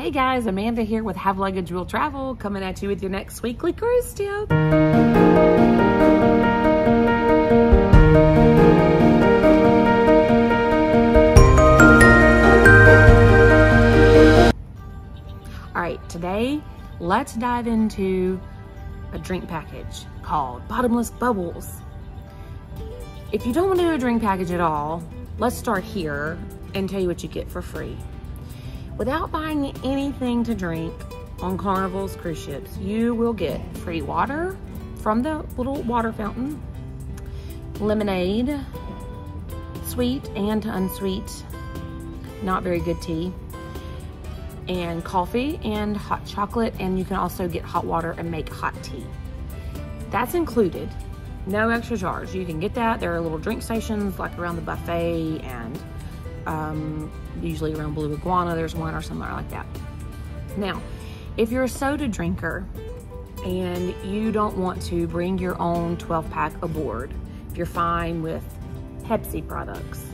Hey guys, Amanda here with Have Luggage Will Travel, coming at you with your next weekly cruise tip. All right, today, let's dive into a drink package called Bottomless Bubbles. If you don't want to do a drink package at all, let's start here and tell you what you get for free. Without buying anything to drink on Carnival's cruise ships, you will get free water from the little water fountain, lemonade, sweet and unsweet, not very good tea, and coffee and hot chocolate, and you can also get hot water and make hot tea. That's included, no extra charge. You can get that. There are little drink stations like around the buffet and um, usually around Blue Iguana, there's one or somewhere like that. Now, if you're a soda drinker and you don't want to bring your own 12 pack aboard, if you're fine with Pepsi products,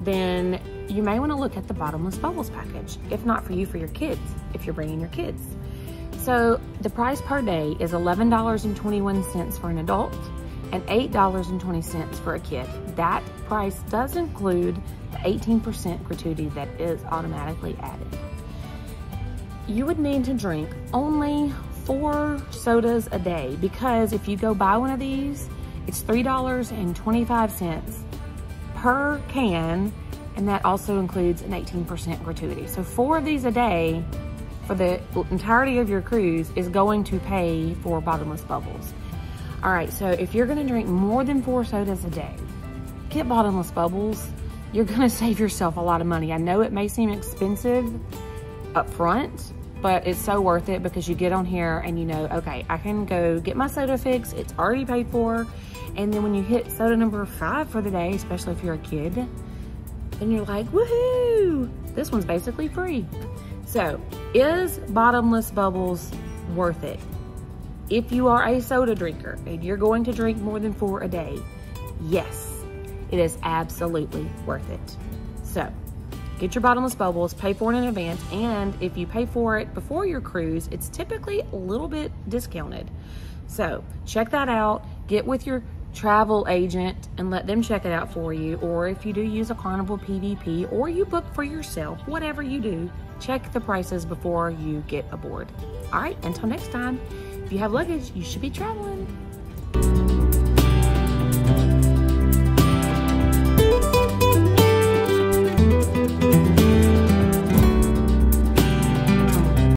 then you may want to look at the bottomless bubbles package. If not for you, for your kids, if you're bringing your kids. So the price per day is $11.21 for an adult and $8.20 for a kid. That price does include the 18% gratuity that is automatically added. You would need to drink only four sodas a day because if you go buy one of these, it's $3.25 per can and that also includes an 18% gratuity. So four of these a day for the entirety of your cruise is going to pay for bottomless bubbles. All right, so if you're gonna drink more than four sodas a day, get bottomless bubbles. You're gonna save yourself a lot of money. I know it may seem expensive up front, but it's so worth it because you get on here and you know, okay, I can go get my soda fix, it's already paid for. And then when you hit soda number five for the day, especially if you're a kid, then you're like, woohoo, this one's basically free. So is bottomless bubbles worth it? If you are a soda drinker and you're going to drink more than four a day, yes, it is absolutely worth it. So get your bottomless bubbles, pay for it in advance, and if you pay for it before your cruise, it's typically a little bit discounted. So check that out. Get with your travel agent and let them check it out for you. Or if you do use a Carnival PVP or you book for yourself, whatever you do, check the prices before you get aboard. All right, until next time. If you have luggage, you should be traveling.